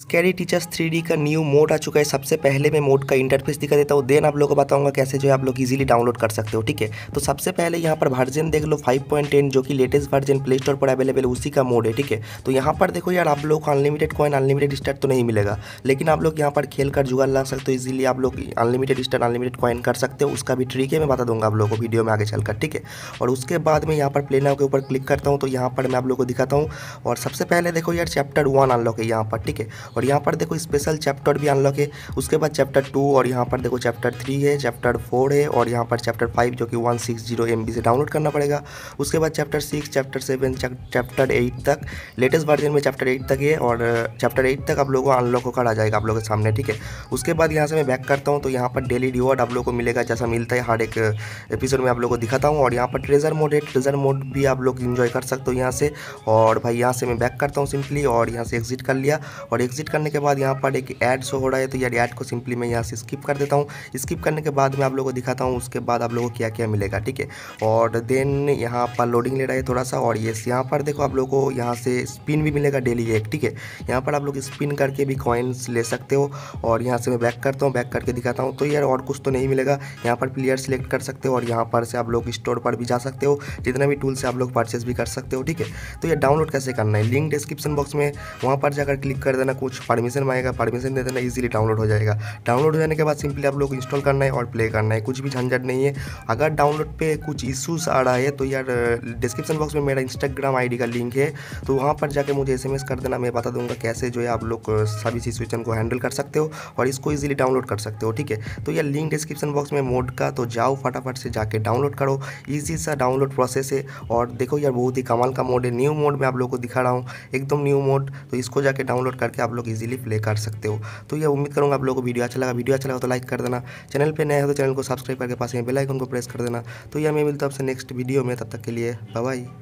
Scary teachers three का new mod आ चुका है। सबसे पहले मैं मोड का इंटरफेस दिखा देता हूँ। देन आप लोगों को बताऊँगा कैसे जो है आप लोग इजीली डाउनलोड कर सकते हो, ठीक है? तो सबसे पहले यहाँ पर वर्जन देख लो 5.10 जो कि लेटेस्ट वर्जन प्ले स्टोर पर अवेलेबल उसी का मोड है, ठीक है? तो यहाँ पर देखो यार आप लोग को अनलिमिटेड कॉइन अनलिमिटेड स्टार्ट तो नहीं मिलेगा। लेकिन आप लोग यहाँ पर खेल कर जुगाड़ ला सकते हो इजीली आप लोग अनलिमिटेड स्टार्ट अनलिमिटेड कॉइन कर सकते हो, उसका भी ट्रिक है, मैं बता दूँगा आप लोग को वीडियो में आगे चलकर, ठीक है? और उसके बाद में यहाँ पर प्ले नाउ के ऊपर क्लिक करता हूँ तो यहाँ पर मैं आप लोग को दिखाता हूँ। और सबसे पहले देखो यार चैप्टर वन अनलॉक है यहाँ पर, ठीक है? और यहाँ पर देखो स्पेशल चैप्टर भी अनलॉक है। उसके बाद चैप्टर टू और यहाँ पर देखो चैप्टर थ्री है चैप्टर फोर है और यहाँ पर चैप्टर फाइव जो कि one six zero M B से डाउनलोड करना पड़ेगा। उसके बाद chapter six chapter seven chapter eight तक लेटेस्ट वर्जन में चैप्टर एट तक है और चैप्टर एट तक आप लोगों को अनलॉक होकर आ जाएगा आप लोगों के सामने, ठीक है? उसके बाद यहाँ से मैं बैक करता हूँ तो यहाँ पर डेली रिवॉर्ड आप लोग को मिलेगा, जैसा मिलता है हर एक एपिसोड में आप लोग को दिखाता हूँ। और यहाँ पर ट्रेजर मोड है ट्रेजर मोड भी आप लोग इन्जॉय कर सकते हो यहाँ से। और भाई यहाँ से मैं बैक करता हूँ सिंपली और यहाँ से एग्जिट कर लिया। और एग्जिट करने के बाद यहाँ पर एक ऐड शो हो रहा है तो यार ऐड को सिंपली मैं यहाँ से स्किप कर देता हूँ। स्किप करने के बाद मैं आप लोगों को दिखाता हूँ, उसके बाद आप लोगों को क्या क्या मिलेगा, ठीक है? और देन यहाँ पर लोडिंग ले रहा है थोड़ा सा, और ये यहाँ पर देखो आप लोगों को यहाँ से स्पिन भी मिलेगा डेली एक, ठीक है? यहाँ पर आप लोग स्पिन करके भी कॉइन्स ले सकते हो, और यहाँ से मैं बैक करता हूँ बैक करके दिखाता हूँ तो यार और कुछ तो नहीं मिलेगा। यहाँ पर प्लेयर सेलेक्ट कर सकते हो, और यहाँ पर से आप लोग स्टोर पर भी जा सकते हो, जितना भी टूल से आप लोग परचेस भी कर सकते हो, ठीक है? तो ये डाउनलोड कैसे करना है? लिंक डिस्क्रिप्शन बॉक्स में, वहाँ पर जाकर क्लिक कर देना कुछ परमिशन मांगेगा परमिशन दे देना इजीली डाउनलोड हो जाएगा। डाउनलोड हो जाने के बाद सिंपली आप लोग इंस्टॉल करना है और प्ले करना है। कुछ भी झंझट नहीं है। अगर डाउनलोड पे कुछ इशूज़ आ रहा है तो यार डिस्क्रिप्शन बॉक्स में मेरा इंस्टाग्राम आईडी का लिंक है। तो वहाँ पर जाकर मुझे एसएमएस कर देना, मैं बता दूँगा कैसे जो है आप लोग सभी सिचुएशन को हैंडल कर सकते हो और इसको ईजिली डाउनलोड कर सकते हो, ठीक है? तो यार लिंक डिस्क्रिप्शन बॉक्स में मोड का तो जाओ फटाफट से जाके डाउनलोड करो। ईजी सा डाउनलोड प्रोसेस है और देखो यार, बहुत ही कमाल का मोड है। न्यू मोड में आप लोग को दिखा रहा हूँ। एकदम न्यू मोड तो इसको जाके डाउनलोड करके आप लोग इजीली प्ले कर सकते हो। तो ये उम्मीद करूँगा आप लोगों को वीडियो अच्छा लगा। वीडियो अच्छा लगा तो लाइक कर देना। चैनल पर नया हो तो चैनल को सब्सक्राइब करके पास में बेल आइकन को प्रेस कर देना। तो यह मैं मिलता हूँ आपसे नेक्स्ट वीडियो में। तब तक के लिए बाय